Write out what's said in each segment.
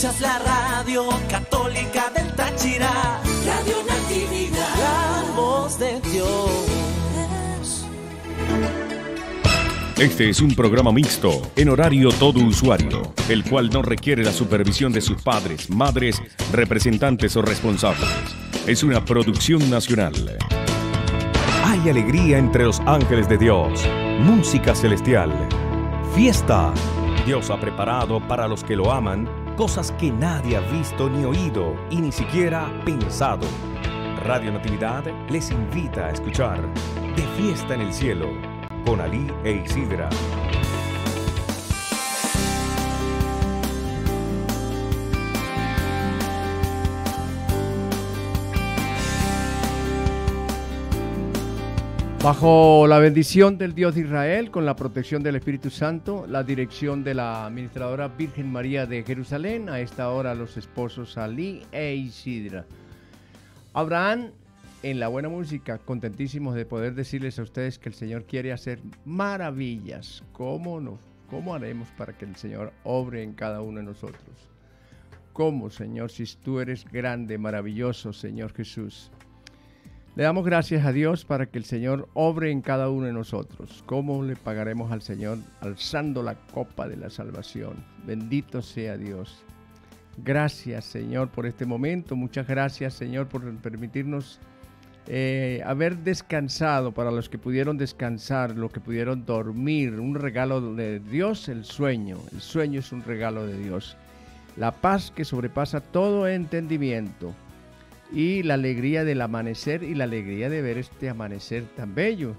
Escuchas la radio católica del Táchira. Radio Natividad. La voz de Dios. Este es un programa mixto, en horario todo usuario, el cual no requiere la supervisión de sus padres, madres, representantes o responsables. Es una producción nacional. Hay alegría entre los ángeles de Dios, música celestial, fiesta. Dios ha preparado para los que lo aman cosas que nadie ha visto ni oído y ni siquiera pensado. Radio Natividad les invita a escuchar De Fiesta en el Cielo con Ali e Isidra. Bajo la bendición del Dios de Israel, con la protección del Espíritu Santo, la dirección de la administradora Virgen María de Jerusalén, a esta hora los esposos Ali e Isidra. Abraham, en la buena música, contentísimos de poder decirles a ustedes que el Señor quiere hacer maravillas. ¿Cómo no? ¿Cómo haremos para que el Señor obre en cada uno de nosotros? ¿Cómo, Señor, si tú eres grande, maravilloso, Señor Jesús? Le damos gracias a Dios para que el Señor obre en cada uno de nosotros. ¿Cómo le pagaremos al Señor alzando la copa de la salvación? Bendito sea Dios. Gracias Señor por este momento. Muchas gracias Señor por permitirnos eh, haber descansado para los que pudieron descansar, los que pudieron dormir. Un regalo de Dios, el sueño. El sueño es un regalo de Dios. La paz que sobrepasa todo entendimiento y la alegría del amanecer y la alegría de ver este amanecer tan bello.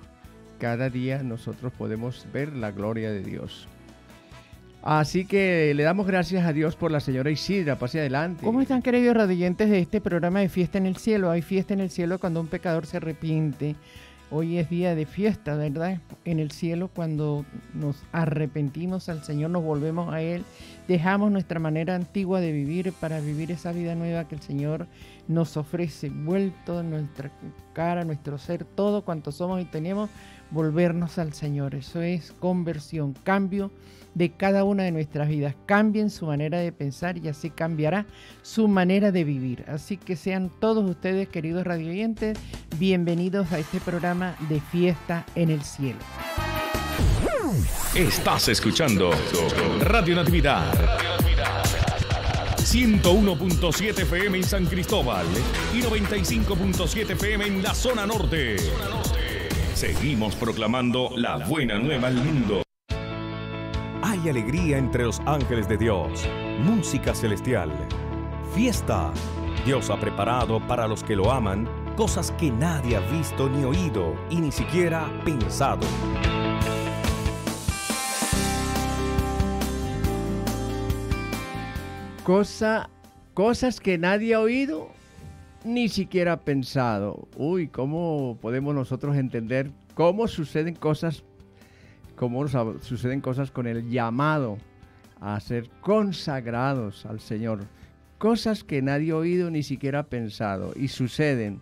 Cada día nosotros podemos ver la gloria de Dios. Así que le damos gracias a Dios por la señora Isidra. Pase adelante. ¿Cómo están, queridos radiantes de este programa de Fiesta en el Cielo? Hay fiesta en el cielo cuando un pecador se arrepiente. Hoy es día de fiesta, ¿verdad? En el cielo cuando nos arrepentimos al Señor, nos volvemos a Él, dejamos nuestra manera antigua de vivir para vivir esa vida nueva que el Señor nos ofrece, vuelto nuestra cara, nuestro ser, todo cuanto somos y tenemos, volvernos al Señor. Eso es conversión, cambio de cada una de nuestras vidas. Cambien su manera de pensar y así cambiará su manera de vivir. Así que sean todos ustedes, queridos radioyentes, bienvenidos a este programa de Fiesta en el Cielo. Estás escuchando Radio Natividad. 101.7 FM en San Cristóbal y 95.7 FM en la zona norte. Seguimos proclamando la buena nueva al mundo. Hay alegría entre los ángeles de Dios, música celestial, fiesta. Dios ha preparado para los que lo aman cosas que nadie ha visto ni oído y ni siquiera pensado. Cosa, cosas que nadie ha oído ni siquiera pensado. Uy, ¿cómo podemos nosotros entender cómo suceden cosas, cómo suceden cosas con el llamado a ser consagrados al Señor? Cosas que nadie ha oído ni siquiera pensado y suceden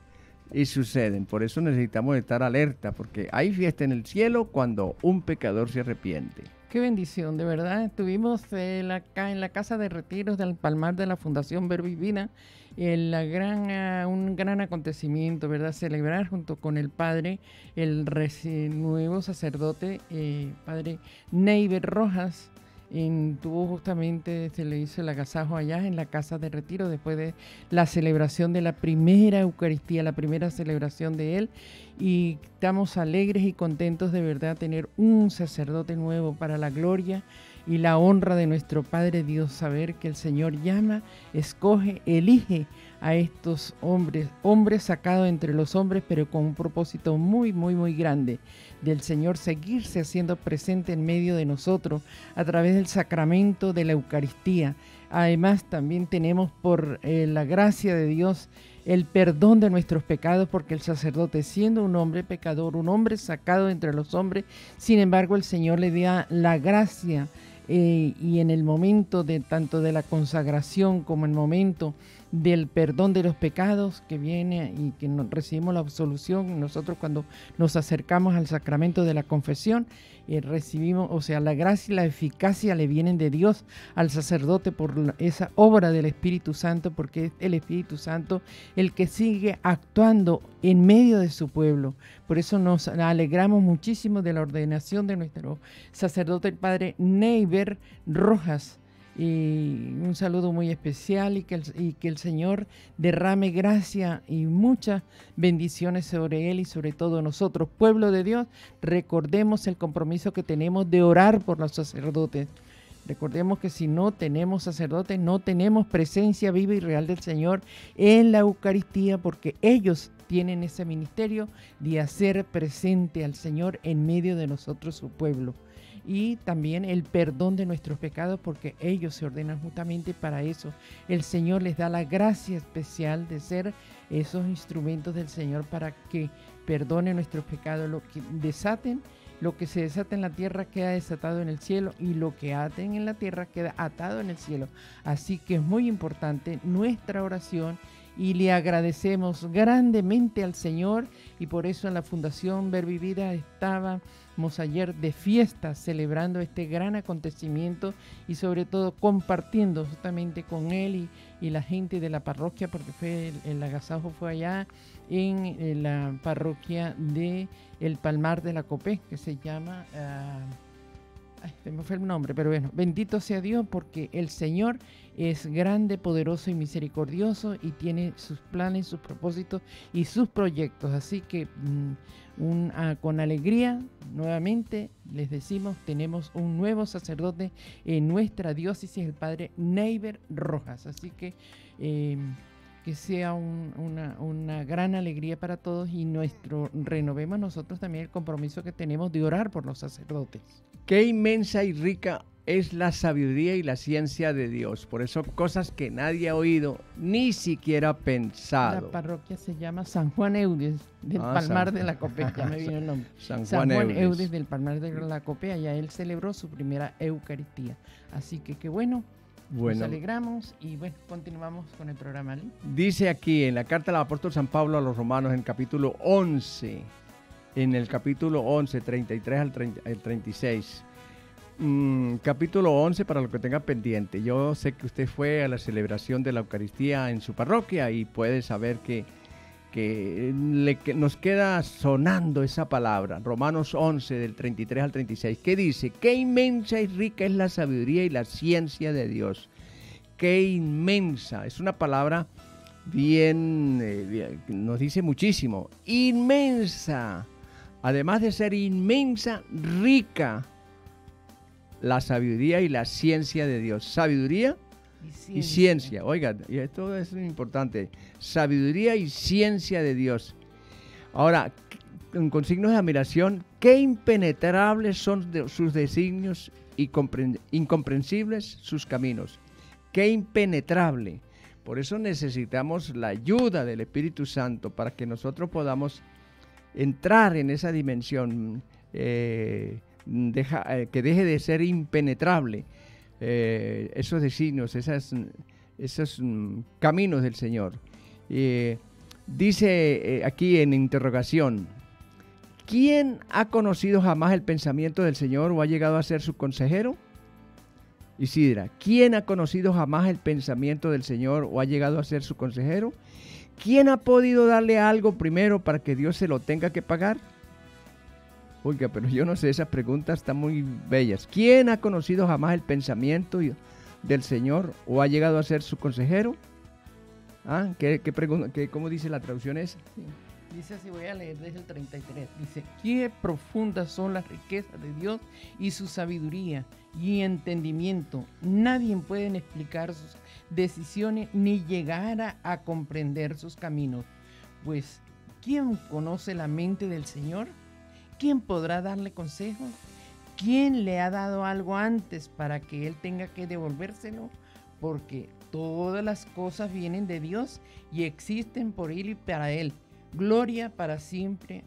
y suceden. Por eso necesitamos estar alerta, porque hay fiesta en el cielo cuando un pecador se arrepiente. Qué bendición, de verdad. Estuvimos acá en la casa de retiros del Palmar de la Fundación Verbivina, en la gran, ah, un gran acontecimiento, ¿verdad? Celebrar junto con el padre, el nuevo sacerdote, eh, padre Neiber Rojas, tuvo justamente, se le hizo el agasajo allá en la casa de retiro después de la celebración de la primera Eucaristía, la primera celebración de él. Y estamos alegres y contentos de verdad tener un sacerdote nuevo para la gloria y la honra de nuestro Padre Dios, saber que el Señor llama, escoge, elige a estos hombres, hombres sacados entre los hombres, pero con un propósito muy, muy, muy grande del Señor seguirse haciendo presente en medio de nosotros a través del sacramento de la Eucaristía. Además, también tenemos por eh, la gracia de Dios el perdón de nuestros pecados, porque el sacerdote, siendo un hombre pecador, un hombre sacado entre los hombres, sin embargo, el Señor le da la gracia eh, y en el momento de tanto de la consagración como el momento del perdón de los pecados que viene y que recibimos la absolución. Nosotros cuando nos acercamos al sacramento de la confesión, eh, recibimos, o sea, la gracia y la eficacia le vienen de Dios al sacerdote por esa obra del Espíritu Santo, porque es el Espíritu Santo el que sigue actuando en medio de su pueblo. Por eso nos alegramos muchísimo de la ordenación de nuestro sacerdote, el Padre Neiber Rojas y un saludo muy especial y que, el, y que el Señor derrame gracia y muchas bendiciones sobre Él y sobre todo nosotros, pueblo de Dios, recordemos el compromiso que tenemos de orar por los sacerdotes. Recordemos que si no tenemos sacerdotes, no tenemos presencia viva y real del Señor en la Eucaristía, porque ellos tienen ese ministerio de hacer presente al Señor en medio de nosotros, su pueblo y también el perdón de nuestros pecados porque ellos se ordenan justamente para eso. El Señor les da la gracia especial de ser esos instrumentos del Señor para que perdone nuestros pecados, lo que desaten, lo que se desata en la tierra queda desatado en el cielo y lo que aten en la tierra queda atado en el cielo. Así que es muy importante nuestra oración y le agradecemos grandemente al Señor y por eso en la Fundación Ver Vivida estaba ayer de fiesta celebrando este gran acontecimiento y sobre todo compartiendo justamente con él y, la gente de la parroquia, porque fue el, agasajo fue allá en, la parroquia de El Palmar de la Copé, que se llama... Uh, fue el nombre, pero bueno, bendito sea Dios porque el Señor es grande, poderoso y misericordioso y tiene sus planes, sus propósitos y sus proyectos. Así que mm, Ah, con alegría, nuevamente les decimos, tenemos un nuevo sacerdote en nuestra diócesis, el padre Neiber Rojas. Así que em, que sea una, una, gran alegría para todos y nuestro renovemos nosotros también el compromiso que tenemos de orar por los sacerdotes. Qué inmensa y rica es la sabiduría y la ciencia de Dios. Por eso cosas que nadie ha oído, ni siquiera pensado. La parroquia se llama San Juan Eudis del ah, Palmar de la Copea, ya me viene el nombre. San Juan, Eudis. del Palmar de la Copea, ya él celebró su primera Eucaristía. Así que qué bueno, Nos alegramos y bueno, continuamos con el programa. Dice aquí en la carta del apóstol San Pablo a los romanos en capítulo 11, en el capítulo 11, 33 al, 36, Mm, capítulo 11 para lo que tenga pendiente. Yo sé que usted fue a la celebración de la Eucaristía en su parroquia y puede saber que, que, nos queda sonando esa palabra. Romanos 11 del 33 al 36. ¿Qué dice? Qué inmensa y rica es la sabiduría y la ciencia de Dios. Qué inmensa. Es una palabra bien, eh, nos dice muchísimo. Inmensa. Además de ser inmensa, rica la sabiduría y la ciencia de Dios. Sabiduría y ciencia. Oiga, y esto es importante. Sabiduría y ciencia de Dios. Ahora, con signos de admiración, qué impenetrables son sus designios y incomprensibles sus caminos. Qué impenetrable. Por eso necesitamos la ayuda del Espíritu Santo para que nosotros podamos entrar en esa dimensión. Eh, eh, que deje de ser impenetrable eh, esos designios, esas, esos mm, caminos del Señor. Eh, dice aquí en interrogación, ¿quién ha conocido jamás el pensamiento del Señor o ha llegado a ser su consejero? Isidra, ¿quién ha conocido jamás el pensamiento del Señor o ha llegado a ser su consejero? ¿Quién ha podido darle algo primero para que Dios se lo tenga que pagar? Oiga, pero yo no sé, esas preguntas están muy bellas. ¿Quién ha conocido jamás el pensamiento del Señor o ha llegado a ser su consejero? ¿Ah? ¿Qué, pregunta, qué, ¿Cómo dice la traducción esa? Dice así, voy a leer desde el 33. Dice, qué profundas son las riquezas de Dios y su sabiduría y entendimiento. Nadie puede explicar sus decisiones ni llegar a comprender sus caminos. Pues, ¿quién conoce la mente del Señor? ¿Quién podrá darle consejo? ¿Quién le ha dado algo antes para que él tenga que devolvérselo? Porque todas las cosas vienen de Dios y existen por él y para él. Gloria para siempre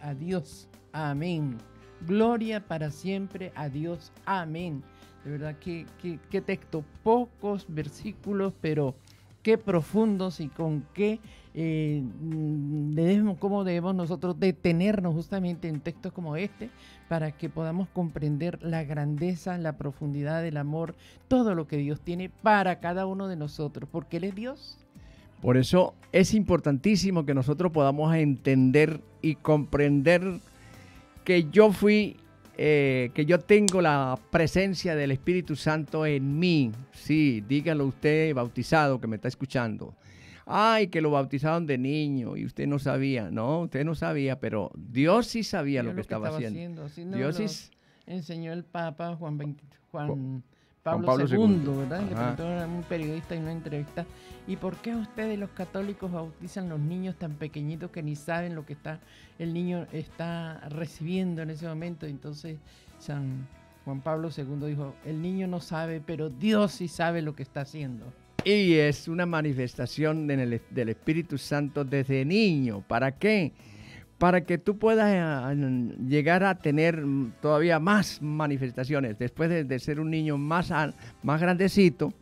a Dios. Amén. Gloria para siempre a Dios. Amén. De verdad, qué, qué, texto, pocos versículos, pero qué profundos y con qué eh, debemos, cómo debemos nosotros detenernos justamente en textos como este para que podamos comprender la grandeza, la profundidad del amor, todo lo que Dios tiene para cada uno de nosotros, porque Él es Dios. Por eso es importantísimo que nosotros podamos entender y comprender que yo fui eh, que yo tengo la presencia del Espíritu Santo en mí. Sí, dígalo usted, bautizado, que me está escuchando. Ay, que lo bautizaron de niño y usted no sabía. No, usted no sabía, pero Dios sí sabía lo, que, estaba, haciendo. Dios sí enseñó el Papa Juan, Juan Pablo, II, ¿verdad? Le preguntó a un periodista en una entrevista, ¿y por qué ustedes los católicos bautizan los niños tan pequeñitos que ni saben lo que está el niño está recibiendo en ese momento? Entonces San Juan Pablo II dijo, el niño no sabe, pero Dios sí sabe lo que está haciendo. Y es una manifestación del Espíritu Santo desde niño. ¿Para qué? para que tú puedas eh, llegar a tener todavía más manifestaciones después de, ser un niño más, más grandecito.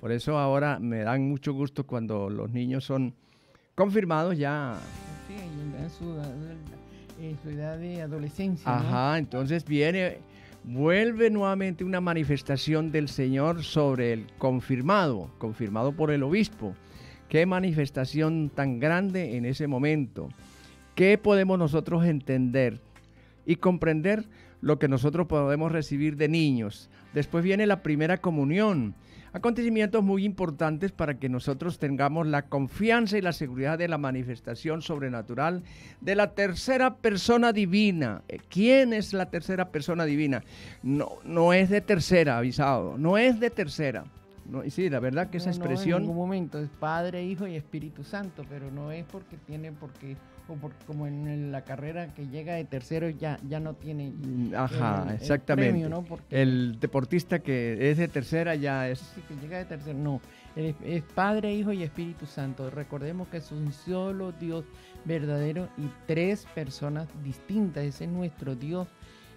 Por eso ahora me dan mucho gusto cuando los niños son confirmados ya. Sí, en su, edad de adolescencia. Ajá, entonces viene, vuelve nuevamente una manifestación del Señor sobre el confirmado, confirmado por el obispo. Qué manifestación tan grande en ese momento. ¿Qué podemos nosotros entender y comprender lo que nosotros podemos recibir de niños? Después viene la primera comunión. Acontecimientos muy importantes para que nosotros tengamos la confianza y la seguridad de la manifestación sobrenatural de la tercera persona divina. ¿Quién es la tercera persona divina? No, no es de tercera, avisado, no es de tercera. No, sí, la verdad que esa expresión... en ningún momento es Padre, Hijo y Espíritu Santo, pero no es porque tiene, porque como en la carrera que llega de tercero ya, ya no tiene mm, Ajá, exactamente. El, deportista que es de tercera ya es... Sí, que llega de tercero, no. Es, es, Padre, Hijo y Espíritu Santo. Recordemos que es un solo Dios verdadero y tres personas distintas. Ese es nuestro Dios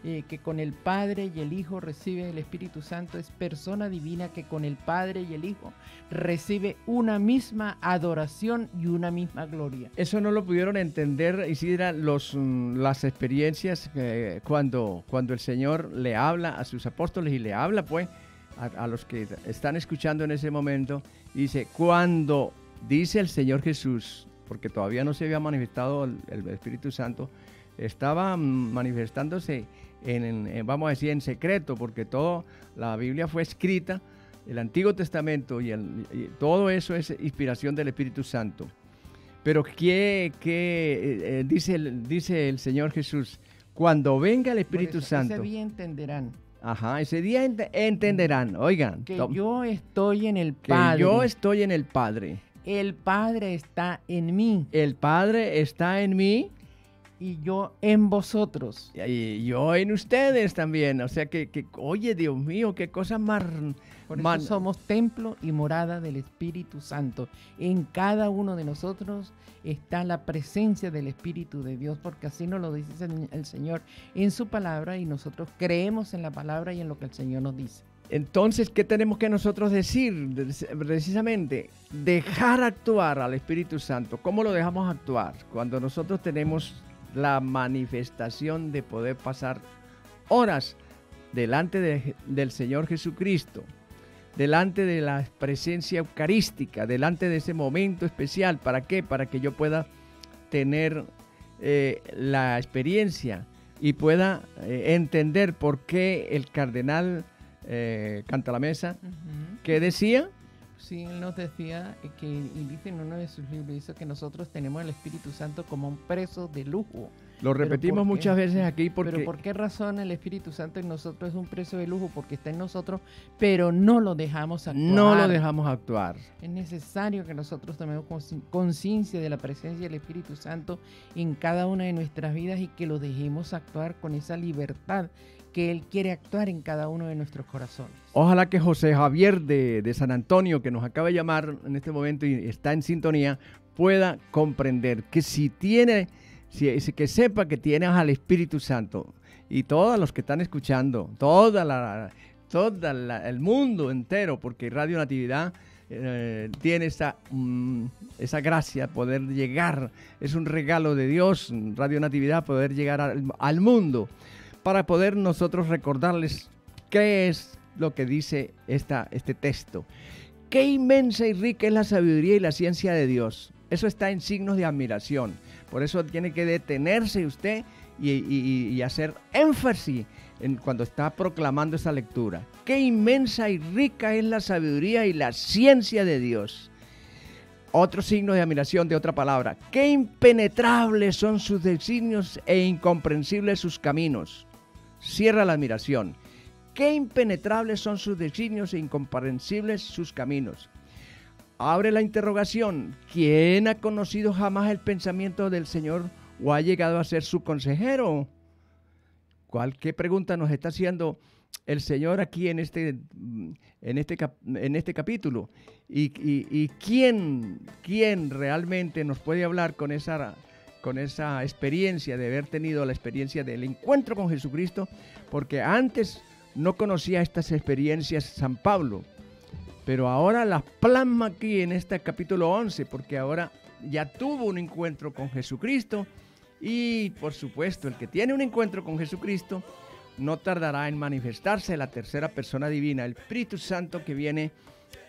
eh, que con el Padre y el Hijo recibe el Espíritu Santo, es persona divina que con el Padre y el Hijo recibe una misma adoración y una misma gloria. Eso no lo pudieron entender, Isidra, los, mm, las experiencias cuando, cuando el Señor le habla a sus apóstoles y le habla pues a, los que están escuchando en ese momento, dice, cuando dice el Señor Jesús, porque todavía no se había manifestado el Espíritu Santo, estaba manifestándose en, vamos a decir, en secreto, porque todo, la Biblia fue escrita, el Antiguo Testamento y, todo eso es inspiración del Espíritu Santo. Pero ¿qué, qué eh, eh, dice, el, dice el Señor Jesús? Cuando venga el Espíritu Santo. Ese día entenderán. Ajá, ese día entenderán. Oigan. Que yo estoy en el Padre. Que yo estoy en el Padre. El Padre está en mí. El Padre está en mí y yo en vosotros. Y yo en ustedes también. O sea que, que oye, Dios mío, qué cosa más... Por eso somos templo y morada del Espíritu Santo. En cada uno de nosotros está la presencia del Espíritu de Dios, porque así nos lo dice el Señor en su palabra y nosotros creemos en la palabra y en lo que el Señor nos dice. Entonces, ¿qué tenemos que nosotros decir? Precisamente, dejar actuar al Espíritu Santo. ¿Cómo lo dejamos actuar? Cuando nosotros tenemos la manifestación de poder pasar horas delante del Señor Jesucristo, delante de la presencia eucarística, delante de ese momento especial. ¿Para qué? Para que yo pueda tener eh, la experiencia y pueda eh, entender por qué el cardenal eh, canta la mesa, que decía, Sí, nos decía que, y dice en uno de sus libros, que nosotros tenemos el Espíritu Santo como un preso de lujo. Lo repetimos muchas veces aquí porque... Pero ¿por qué razón el Espíritu Santo en nosotros es un preso de lujo? Porque está en nosotros, pero no lo dejamos actuar. No lo dejamos actuar. Es necesario que nosotros tomemos conciencia de la presencia del Espíritu Santo en cada una de nuestras vidas y que lo dejemos actuar con esa libertad que Él quiere actuar en cada uno de nuestros corazones. Ojalá que José Javier de, San Antonio, que nos acaba de llamar en este momento y está en sintonía, pueda comprender que si tiene, si, que sepa que tiene al Espíritu Santo y todos los que están escuchando, toda la, todo el mundo entero, porque Radio Natividad eh, tiene esa, mm, esa gracia, poder llegar, es un regalo de Dios, Radio Natividad, poder llegar al, mundo, para poder nosotros recordarles qué es lo que dice esta, este texto. Qué inmensa y rica es la sabiduría y la ciencia de Dios. Eso está en signos de admiración. Por eso tiene que detenerse usted y, hacer énfasis en cuando está proclamando esa lectura. Qué inmensa y rica es la sabiduría y la ciencia de Dios. Otro signo de admiración de otra palabra. Qué impenetrables son sus designios e incomprensibles sus caminos. Cierra la admiración. Qué impenetrables son sus designios e incomprensibles sus caminos. Abre la interrogación. ¿Quién ha conocido jamás el pensamiento del Señor o ha llegado a ser su consejero? ¿Cuál, ¿Qué pregunta nos está haciendo el Señor aquí en este, en este, en este capítulo? ¿Y, quién, quién realmente nos puede hablar con esa, con esa experiencia de haber tenido la experiencia del encuentro con Jesucristo? Porque antes no conocía estas experiencias San Pablo pero ahora las plasma aquí en este capítulo 11, porque ahora ya tuvo un encuentro con Jesucristo y por supuesto el que tiene un encuentro con Jesucristo no tardará en manifestarse la tercera persona divina, el Espíritu Santo que viene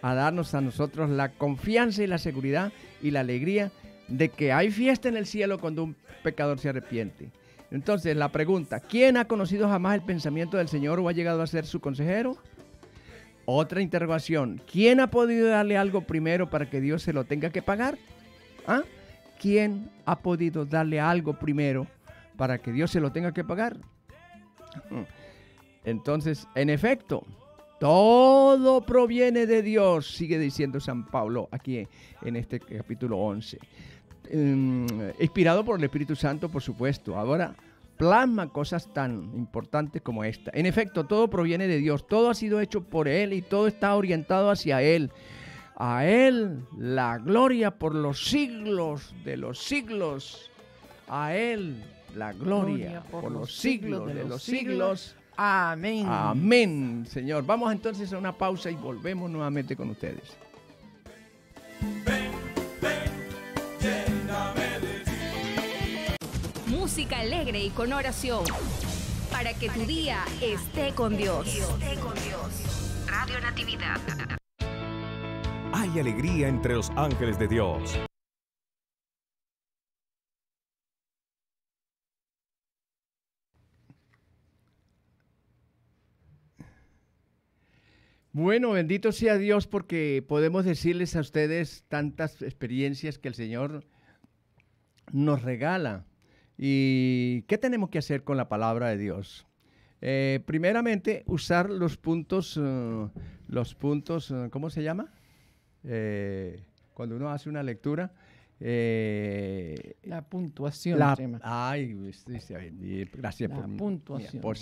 a darnos a nosotros la confianza y la seguridad y la alegría de que hay fiesta en el cielo cuando un pecador se arrepiente. Entonces la pregunta, ¿quién ha conocido jamás el pensamiento del Señor o ha llegado a ser su consejero? Otra interrogación. ¿Quién ha podido darle algo primero para que Dios se lo tenga que pagar? ¿Ah? ¿Quién ha podido darle algo primero para que Dios se lo tenga que pagar? Entonces, en efecto, todo proviene de Dios, sigue diciendo San Pablo aquí en este capítulo 11. Mm, inspirado por el Espíritu Santo, por supuesto. Ahora, plasma cosas tan importantes como esta. En efecto, todo proviene de Dios, todo ha sido hecho por Él y todo está orientado hacia Él. A Él la gloria por los siglos de los siglos. A Él la gloria, por, los siglos, de, los siglos. Amén. Amén, Señor. Vamos entonces a una pausa y volvemos nuevamente con ustedes. Música alegre y con oración. Para que tu día esté con Dios. Esté con Dios. Radio Natividad. Hay alegría entre los ángeles de Dios. Bueno, bendito sea Dios porque podemos decirles a ustedes tantas experiencias que el Señor nos regala. ¿Y qué tenemos que hacer con la palabra de Dios? Eh, primeramente, usar los puntos, eh, los puntos, eh, ¿cómo se llama? cuando uno hace una lectura. la puntuación. La, ay, gracias la por, puntuación. por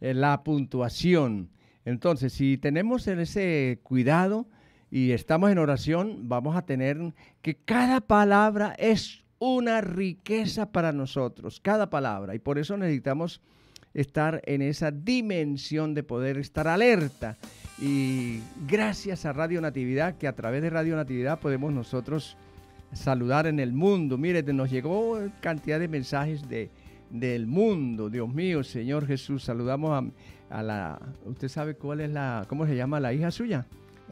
la puntuación. Entonces, si tenemos ese cuidado y estamos en oración, vamos a tener que cada palabra es una riqueza para nosotros, cada palabra. Y por eso necesitamos estar en esa dimensión de poder estar alerta. Y gracias a Radio Natividad, que a través de Radio Natividad podemos nosotros saludar en el mundo. Mire, nos llegó cantidad de mensajes de, del mundo. Dios mío, Señor Jesús, saludamos a, a la... ¿Usted sabe cuál es la... ¿Cómo se llama la hija suya?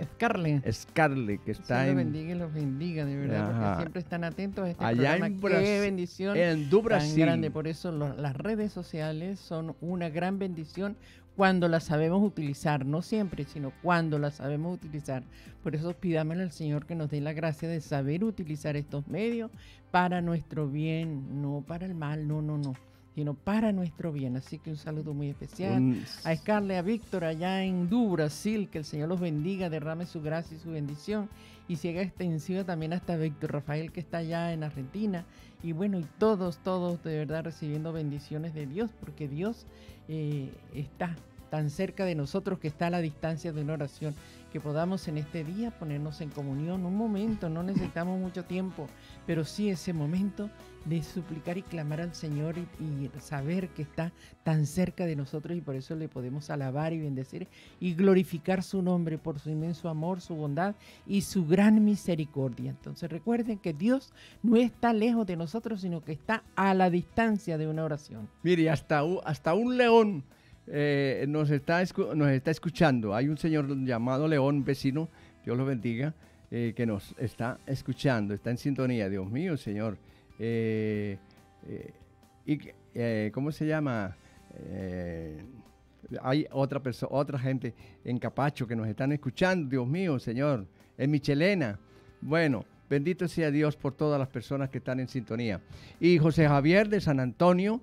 Scarlett. Scarlett, que está en... bendiga y los bendiga, de verdad, porque siempre están atentos a este Allá programa. En Brasil, Qué bendición en tan grande. Por eso las redes sociales son una gran bendición cuando las sabemos utilizar, no siempre, sino cuando las sabemos utilizar. Por eso pidámosle al Señor que nos dé la gracia de saber utilizar estos medios para nuestro bien, no para el mal, no, no, no sino para nuestro bien. Así que un saludo muy especial a Scarlett, a Víctor allá en Du, Brasil, que el Señor los bendiga, derrame su gracia y su bendición y siga extensiva también hasta Víctor Rafael que está allá en Argentina y bueno, y todos, todos de verdad recibiendo bendiciones de Dios porque Dios eh, está tan cerca de nosotros que está a la distancia de una oración. que podamos en este día ponernos en comunión un momento, no necesitamos mucho tiempo, pero sí ese momento de suplicar y clamar al Señor y, saber que está tan cerca de nosotros y por eso le podemos alabar y bendecir y glorificar su nombre por su inmenso amor, su bondad y su gran misericordia. Entonces recuerden que Dios no está lejos de nosotros, sino que está a la distancia de una oración. Mire, hasta, hasta un león eh, nos, está, nos está escuchando. Hay un señor llamado León, vecino, Dios lo bendiga, eh, que nos está escuchando, está en sintonía. Dios mío, Señor. Eh, y, ¿Cómo se llama? hay otra persona, otra gente en Capacho que nos están escuchando. Dios mío, Señor. En Michelena. Bueno, bendito sea Dios por todas las personas que están en sintonía. Y José Javier de San Antonio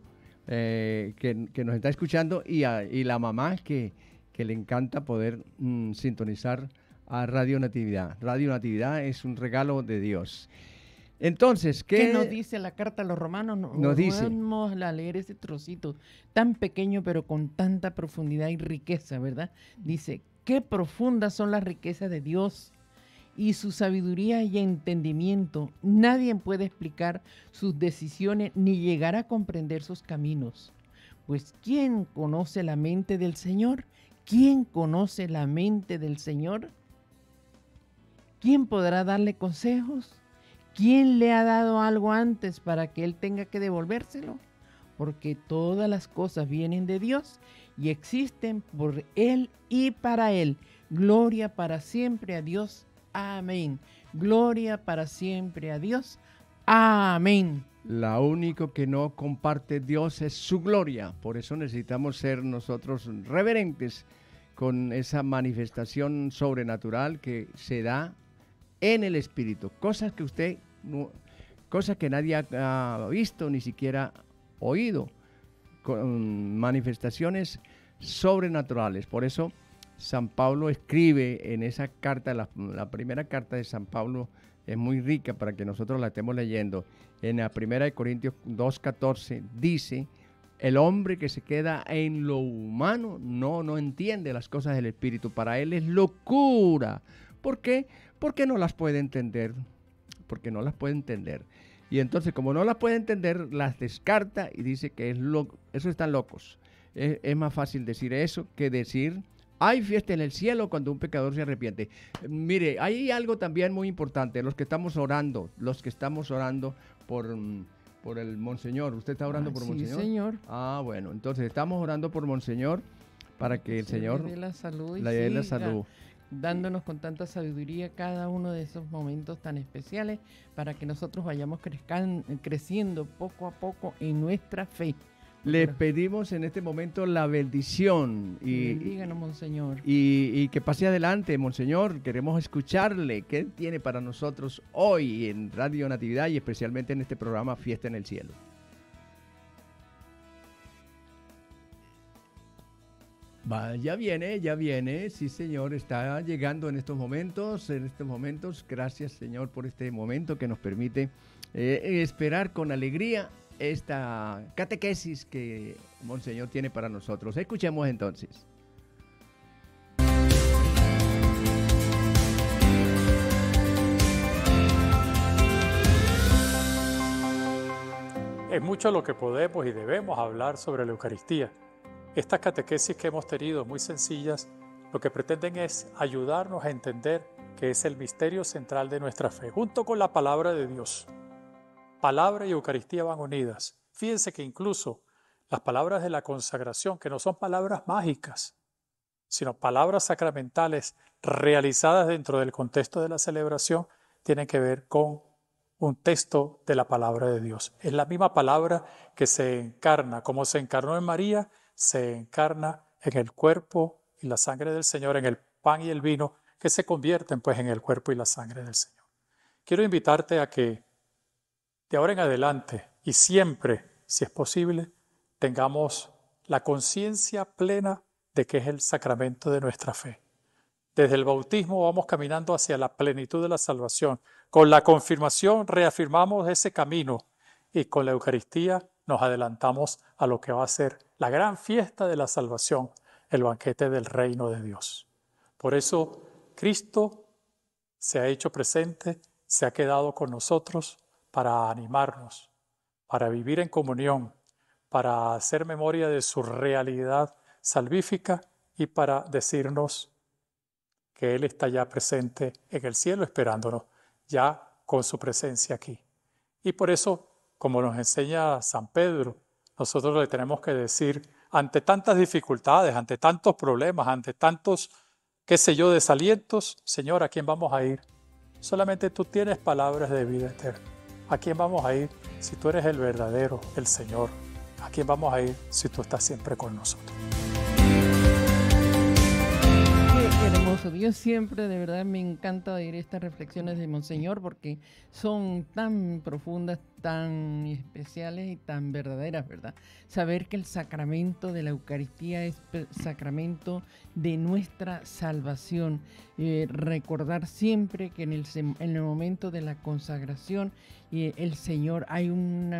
eh, que, nos está escuchando y, la mamá que, le encanta poder mm, sintonizar a Radio Natividad. Radio Natividad es un regalo de Dios. Entonces, ¿qué, nos dice la carta a los romanos? Nos, dice. Vamos a leer ese trocito tan pequeño pero con tanta profundidad y riqueza, ¿verdad? Dice, qué profundas son las riquezas de Dios y su sabiduría y entendimiento. Nadie puede explicar sus decisiones ni llegar a comprender sus caminos. Pues ¿quién conoce la mente del Señor? ¿Quién conoce la mente del Señor? ¿Quién podrá darle consejos? ¿Quién le ha dado algo antes para que Él tenga que devolvérselo? Porque todas las cosas vienen de Dios y existen por Él y para Él. Gloria para siempre a Dios Amén. Gloria para siempre a Dios. Amén. La único que no comparte Dios es su gloria. Por eso necesitamos ser nosotros reverentes con esa manifestación sobrenatural que se da en el Espíritu. Cosas que usted, cosas que nadie ha visto ni siquiera oído. Con manifestaciones sobrenaturales. Por eso San Pablo escribe en esa carta, la, primera carta de San Pablo es muy rica para que nosotros la estemos leyendo. En la primera de Corintios 2.14 dice, el hombre que se queda en lo humano no, no entiende las cosas del Espíritu. Para él es locura. ¿Por qué? Porque no las puede entender. Porque no las puede entender. Y entonces, como no las puede entender, las descarta y dice que es loco. Eso están locos. es más fácil decir eso que decir hay fiesta en el cielo cuando un pecador se arrepiente. Mire, hay algo también muy importante, los que estamos orando, los que estamos orando por, mm, por el Monseñor. ¿Usted está orando por sí, Monseñor? señor. Ah, bueno, entonces estamos orando por Monseñor para que el Señor le dé la salud. Y le la salud. Dándonos con tanta sabiduría cada uno de esos momentos tan especiales para que nosotros vayamos creciendo poco a poco en nuestra fe. Le pedimos en este momento la bendición y, Monseñor. Y, que pase adelante, Monseñor. Queremos escucharle. ¿Qué tiene para nosotros hoy en Radio Natividad y especialmente en este programa Fiesta en el Cielo? Ya viene, ya viene, sí Señor, está llegando en estos momentos, en estos momentos. Gracias Señor por este momento que nos permite eh, esperar con alegría esta catequesis que Monseñor tiene para nosotros. Escuchemos entonces. Es mucho lo que podemos y debemos hablar sobre la Eucaristía. Estas catequesis que hemos tenido, muy sencillas, lo que pretenden es ayudarnos a entender que es el misterio central de nuestra fe, junto con la palabra de Dios. Palabra y Eucaristía van unidas. Fíjense que incluso las palabras de la consagración, que no son palabras mágicas, sino palabras sacramentales realizadas dentro del contexto de la celebración, tienen que ver con un texto de la palabra de Dios. Es la misma palabra que se encarna, como se encarnó en María, se encarna en el cuerpo y la sangre del Señor, en el pan y el vino, que se convierten pues en el cuerpo y la sangre del Señor. Quiero invitarte a que de ahora en adelante y siempre, si es posible, tengamos la conciencia plena de que es el sacramento de nuestra fe. Desde el bautismo vamos caminando hacia la plenitud de la salvación. Con la confirmación reafirmamos ese camino y con la Eucaristía nos adelantamos a lo que va a ser la gran fiesta de la salvación, el banquete del reino de Dios. Por eso Cristo se ha hecho presente, se ha quedado con nosotros para animarnos, para vivir en comunión, para hacer memoria de su realidad salvífica y para decirnos que Él está ya presente en el cielo esperándonos, ya con su presencia aquí. Y por eso, como nos enseña San Pedro, nosotros le tenemos que decir, ante tantas dificultades, ante tantos problemas, ante tantos, qué sé yo, desalientos, Señor, ¿a quién vamos a ir? Solamente tú tienes palabras de vida eterna. ¿A quién vamos a ir si tú eres el verdadero, el Señor? ¿A quién vamos a ir si tú estás siempre con nosotros? hermoso. Dios siempre, de verdad, me encanta oír estas reflexiones de Monseñor porque son tan profundas, tan especiales y tan verdaderas, ¿verdad? Saber que el sacramento de la Eucaristía es sacramento de nuestra salvación. Eh, recordar siempre que en el, en el momento de la consagración y el Señor hay un,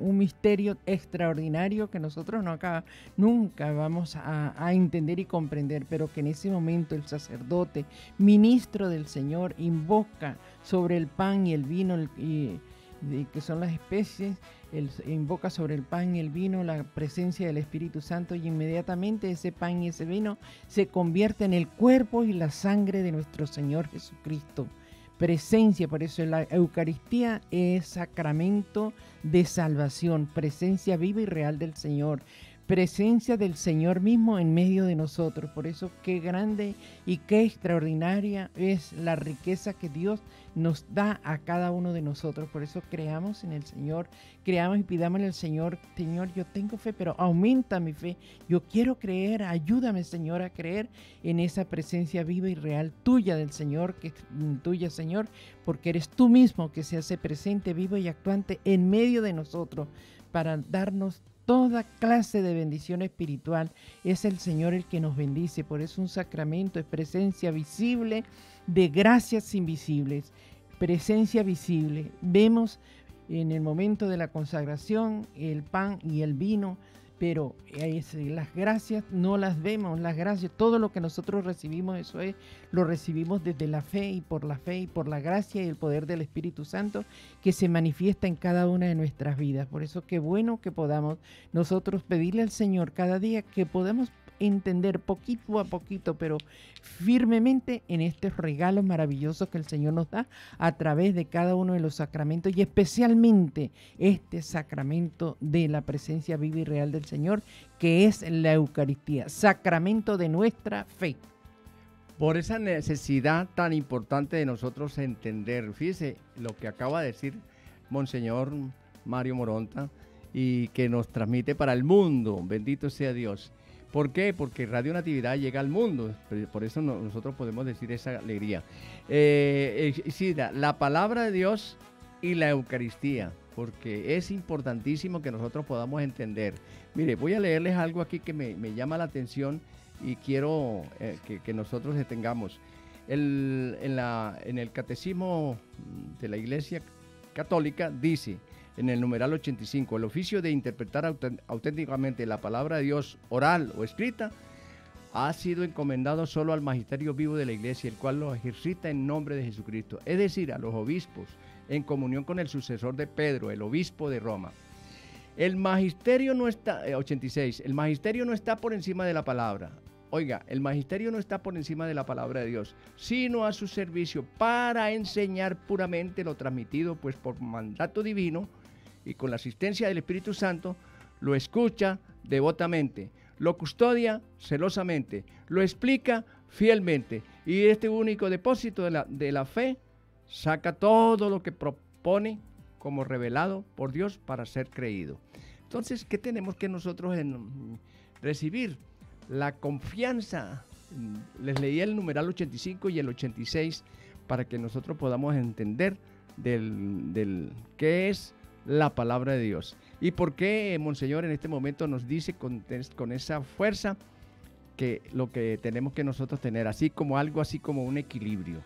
un, misterio extraordinario que nosotros no acá, nunca vamos a, a, entender y comprender, pero que en ese momento el sacerdote, ministro del Señor, invoca sobre el pan y el vino, y, que son las especies, invoca sobre el pan y el vino la presencia del Espíritu Santo y inmediatamente ese pan y ese vino se convierte en el cuerpo y la sangre de nuestro Señor Jesucristo presencia, por eso la Eucaristía es sacramento de salvación, presencia viva y real del Señor presencia del Señor mismo en medio de nosotros. Por eso qué grande y qué extraordinaria es la riqueza que Dios nos da a cada uno de nosotros. Por eso creamos en el Señor, creamos y pidámosle al Señor, Señor, yo tengo fe, pero aumenta mi fe. Yo quiero creer, ayúdame Señor a creer en esa presencia viva y real tuya del Señor, que es tuya Señor, porque eres tú mismo que se hace presente, vivo y actuante en medio de nosotros para darnos toda clase de bendición espiritual. Es el Señor el que nos bendice, por eso un sacramento es presencia visible de gracias invisibles. Presencia visible. Vemos en el momento de la consagración el pan y el vino pero las gracias no las vemos, las gracias, todo lo que nosotros recibimos, eso es, lo recibimos desde la fe y por la fe y por la gracia y el poder del Espíritu Santo que se manifiesta en cada una de nuestras vidas. Por eso qué bueno que podamos nosotros pedirle al Señor cada día que podamos entender poquito a poquito, pero firmemente en estos regalos maravillosos que el Señor nos da a través de cada uno de los sacramentos y especialmente este sacramento de la presencia viva y real del Señor, que es la Eucaristía, sacramento de nuestra fe. Por esa necesidad tan importante de nosotros entender, fíjese lo que acaba de decir Monseñor Mario Moronta y que nos transmite para el mundo, bendito sea Dios. ¿Por qué? Porque Radio Natividad llega al mundo. Por eso nosotros podemos decir esa alegría. Eh, eh la palabra de Dios y la Eucaristía, porque es importantísimo que nosotros podamos entender. Mire, voy a leerles algo aquí que me, llama la atención y quiero eh, que, nosotros detengamos. en, en el catecismo de la Iglesia Católica dice, en el numeral 85, el oficio de interpretar auténticamente la palabra de Dios oral o escrita ha sido encomendado solo al magisterio vivo de la iglesia, el cual lo ejercita en nombre de Jesucristo, es decir, a los obispos, en comunión con el sucesor de Pedro, el obispo de Roma. El magisterio no está, 86, eh, el magisterio no está por encima de la palabra. Oiga, el magisterio no está por encima de la palabra de Dios, sino a su servicio para enseñar puramente lo transmitido, pues por mandato divino, y con la asistencia del Espíritu Santo, lo escucha devotamente, lo custodia celosamente, lo explica fielmente. Y este único depósito de la, de la fe saca todo lo que propone como revelado por Dios para ser creído. Entonces, ¿qué tenemos que nosotros en, recibir? La confianza. Les leí el numeral 85 y el 86 para que nosotros podamos entender del, del qué es la palabra de Dios. ¿Y por qué Monseñor en este momento nos dice con, esa fuerza que lo que tenemos que nosotros tener, así como algo así como un equilibrio?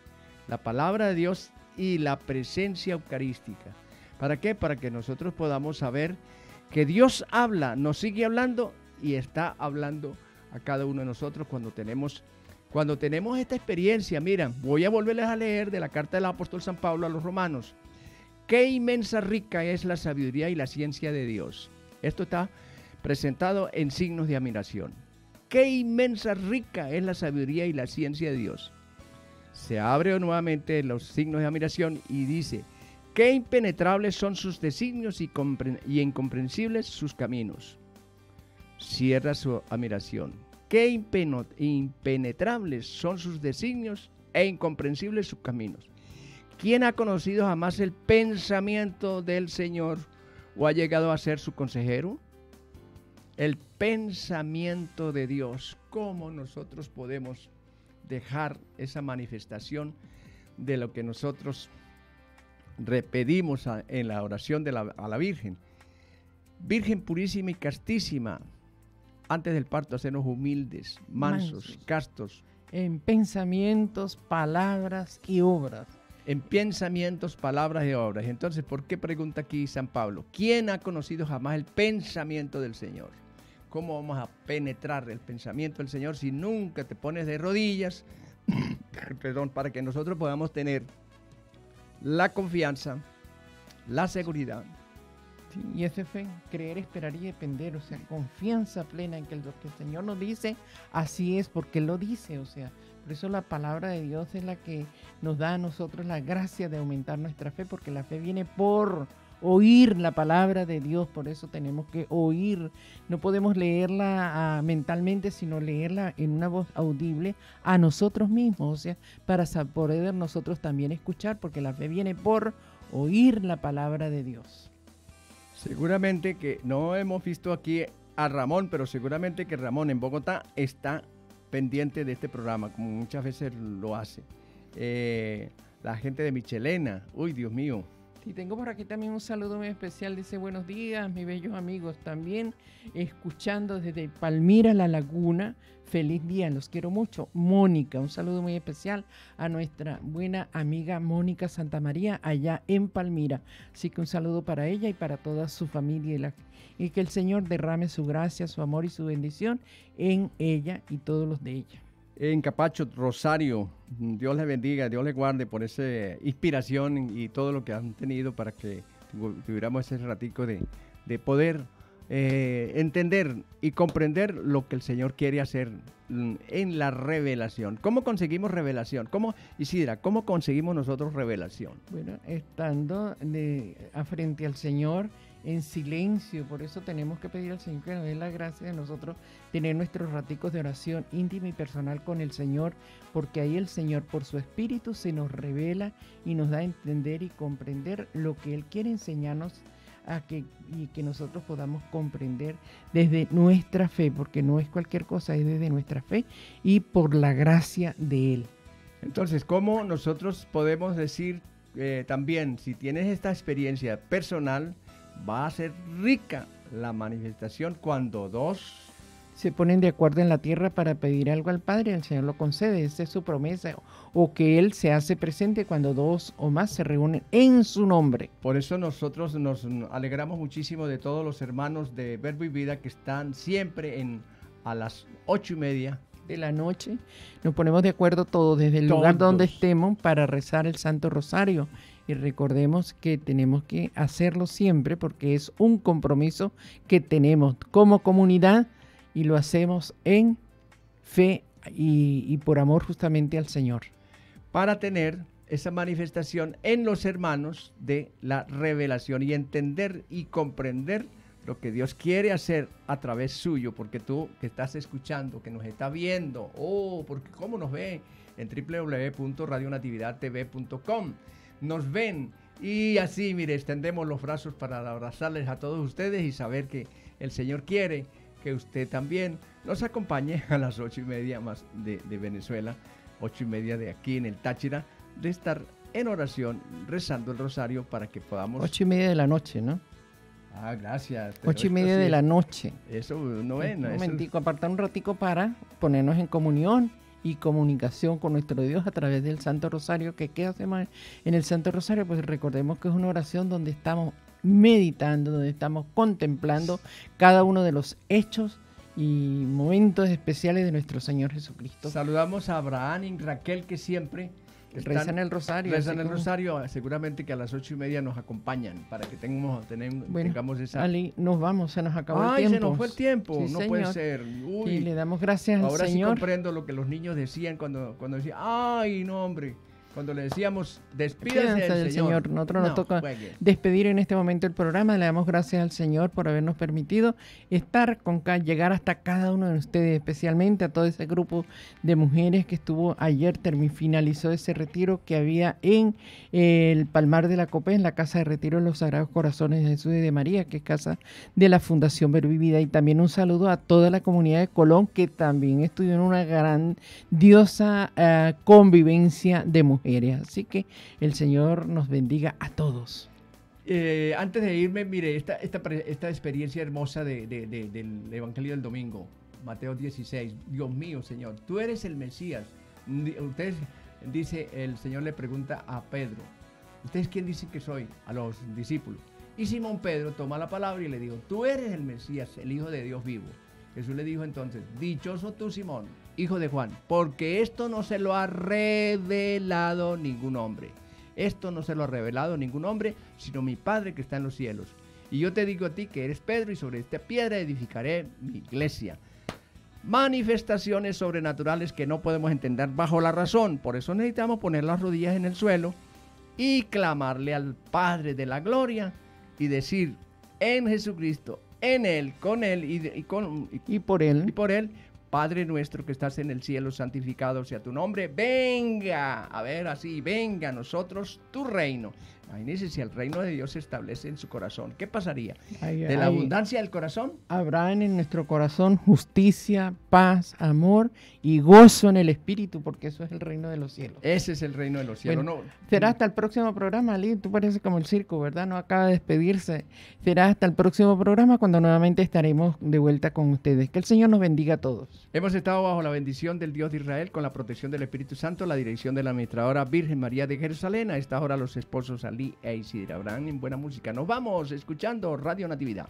La palabra de Dios y la presencia eucarística. ¿Para qué? Para que nosotros podamos saber que Dios habla, nos sigue hablando y está hablando a cada uno de nosotros cuando tenemos Cuando tenemos esta experiencia, mira, voy a volverles a leer de la carta del apóstol San Pablo a los romanos. Qué inmensa rica es la sabiduría y la ciencia de Dios. Esto está presentado en signos de admiración. Qué inmensa rica es la sabiduría y la ciencia de Dios. Se abre nuevamente los signos de admiración y dice, qué impenetrables son sus designios y, y incomprensibles sus caminos. Cierra su admiración Qué impenetrables son sus designios e incomprensibles sus caminos. ¿Quién ha conocido jamás el pensamiento del Señor o ha llegado a ser su consejero? El pensamiento de Dios. ¿Cómo nosotros podemos dejar esa manifestación de lo que nosotros repedimos en la oración de a la Virgen? Virgen purísima y castísima, antes del parto, hacernos humildes, mansos, castos. En pensamientos, palabras y obras. En pensamientos, palabras y obras. Entonces, ¿por qué pregunta aquí San Pablo? ¿Quién ha conocido jamás el pensamiento del Señor? ¿Cómo vamos a penetrar el pensamiento del Señor si nunca te pones de rodillas? Perdón, para que nosotros podamos tener la confianza, la seguridad, y ese fe, creer, esperar y depender, o sea, confianza plena en que lo que el Señor nos dice, así es, porque lo dice, o sea, por eso la palabra de Dios es la que nos da a nosotros la gracia de aumentar nuestra fe, porque la fe viene por oír la palabra de Dios, por eso tenemos que oír, no podemos leerla ah, mentalmente, sino leerla en una voz audible a nosotros mismos, o sea, para poder nosotros también escuchar, porque la fe viene por oír la palabra de Dios. Seguramente que no hemos visto aquí a Ramón, pero seguramente que Ramón en Bogotá está pendiente de este programa, como muchas veces lo hace. Eh, la gente de Michelena, uy Dios mío. Y tengo por aquí también un saludo muy especial, dice buenos días, mis bellos amigos, también escuchando desde Palmira, La Laguna, Feliz día, los quiero mucho. Mónica, un saludo muy especial a nuestra buena amiga Mónica Santa María allá en Palmira. Así que un saludo para ella y para toda su familia y, y que el Señor derrame su gracia, su amor y su bendición en ella y todos los de ella. En Capacho, Rosario, Dios le bendiga, Dios le guarde por esa inspiración y todo lo que han tenido para que tuviéramos ese ratico de, de poder eh, entender y comprender lo que el Señor quiere hacer mm, en la revelación. ¿Cómo conseguimos revelación? ¿Cómo, Isidra, cómo conseguimos nosotros revelación? Bueno, estando de, a frente al Señor en silencio, por eso tenemos que pedir al Señor que nos dé la gracia de nosotros tener nuestros raticos de oración íntima y personal con el Señor, porque ahí el Señor por su Espíritu se nos revela y nos da a entender y comprender lo que Él quiere enseñarnos a que, y que nosotros podamos comprender desde nuestra fe, porque no es cualquier cosa, es desde nuestra fe y por la gracia de Él. Entonces, ¿cómo nosotros podemos decir eh, también, si tienes esta experiencia personal, va a ser rica la manifestación cuando dos se ponen de acuerdo en la tierra para pedir algo al Padre, el Señor lo concede, esa es su promesa, o que Él se hace presente cuando dos o más se reúnen en su nombre. Por eso nosotros nos alegramos muchísimo de todos los hermanos de Verbo y Vida que están siempre en, a las ocho y media de la noche. Nos ponemos de acuerdo todos desde el lugar donde estemos para rezar el Santo Rosario. Y recordemos que tenemos que hacerlo siempre porque es un compromiso que tenemos como comunidad y lo hacemos en fe y, por amor justamente al Señor. Para tener esa manifestación en los hermanos de la revelación y entender y comprender lo que Dios quiere hacer a través suyo, porque tú que estás escuchando, que nos está viendo, oh, porque cómo nos ve en www.radionatividadtv.com, nos ven y así, mire, extendemos los brazos para abrazarles a todos ustedes y saber que el Señor quiere que usted también nos acompañe a las ocho y media más de, Venezuela, ocho y media de aquí en el Táchira, de estar en oración, rezando el rosario para que podamos... Ocho y media de la noche, ¿no? Ah, gracias. Ocho y media de la noche. Eso no es. Un momentico, apartar un ratico para ponernos en comunión y comunicación con nuestro Dios a través del Santo Rosario. que ¿Qué hacemos en el Santo Rosario? Pues recordemos que es una oración donde estamos meditando, donde estamos contemplando cada uno de los hechos y momentos especiales de nuestro Señor Jesucristo. Saludamos a Abraham y Raquel que siempre rezan el rosario. Rezan el rosario, seguramente que a las ocho y media nos acompañan para que tengamos, tengamos esa... Ali, nos vamos, se nos acabó el tiempo. se nos fue el tiempo, no puede ser. y le damos gracias al Señor. Ahora sí comprendo lo que los niños decían cuando, cuando decían, ay, no, hombre, cuando le decíamos, despídense del, Señor. Nosotros nos toca despedir en este momento el programa. Le damos gracias al Señor por habernos permitido estar con llegar hasta cada uno de ustedes, especialmente a todo ese grupo de mujeres que estuvo ayer, finalizó ese retiro que había en el Palmar de la Copa, en la Casa de Retiro de los Sagrados Corazones de Jesús y de María, que es casa de la Fundación Vida. Y también un saludo a toda la comunidad de Colón, que también estuvo en una grandiosa uh, convivencia de mujeres Así que el Señor nos bendiga a todos. Eh, antes de irme, mire, esta, experiencia hermosa de, del Evangelio del Domingo, Mateo 16, Dios mío, Señor, tú eres el Mesías. Ustedes, dice, el Señor le pregunta a Pedro, ¿ustedes quién dicen que soy? A los discípulos. Y Simón Pedro toma la palabra y le dijo, tú eres el Mesías, el Hijo de Dios vivo. Jesús le dijo entonces, dichoso tú Simón, hijo de Juan, porque esto no se lo ha revelado ningún hombre. Esto no se lo ha revelado ningún hombre, sino mi Padre que está en los cielos. Y yo te digo a ti que eres Pedro y sobre esta piedra edificaré mi iglesia. Manifestaciones sobrenaturales que no podemos entender bajo la razón. Por eso necesitamos poner las rodillas en el suelo y clamarle al Padre de la gloria y decir en Jesucristo, en Él, con Él y, con, y por Él. Y por Él Padre nuestro que estás en el cielo, santificado sea tu nombre. Venga, a ver así, venga a nosotros tu reino. Imagínense si el reino de Dios se establece en su corazón. ¿Qué pasaría? de la abundancia del corazón. Habrá en nuestro corazón justicia, paz, amor y gozo en el espíritu, porque eso es el reino de los cielos. Ese es el reino de los cielos. no. Será hasta el próximo programa, Ali. Tú pareces como el circo, ¿verdad? No acaba de despedirse. Será hasta el próximo programa cuando nuevamente estaremos de vuelta con ustedes. Que el Señor nos bendiga a todos. Hemos estado bajo la bendición del Dios de Israel con la protección del Espíritu Santo, la dirección de la administradora Virgen María de Jerusalén. A esta hora los esposos Ali e Isidra. Habrán en buena música. Nos vamos escuchando Radio Natividad.